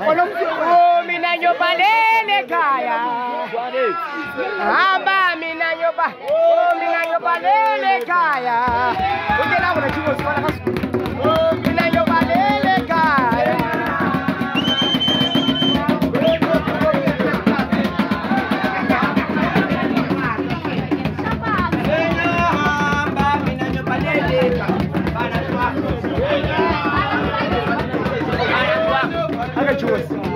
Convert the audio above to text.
Oh, mina nyoba lele kaya. Aba mina nyoba. Oh, mina nyoba lele khaya. graduates.